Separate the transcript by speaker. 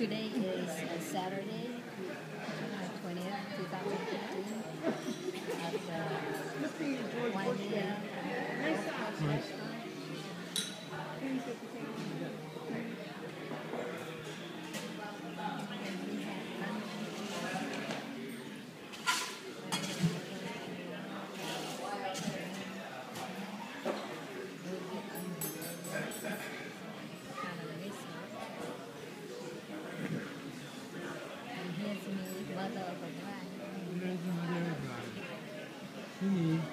Speaker 1: Today is Saturday, See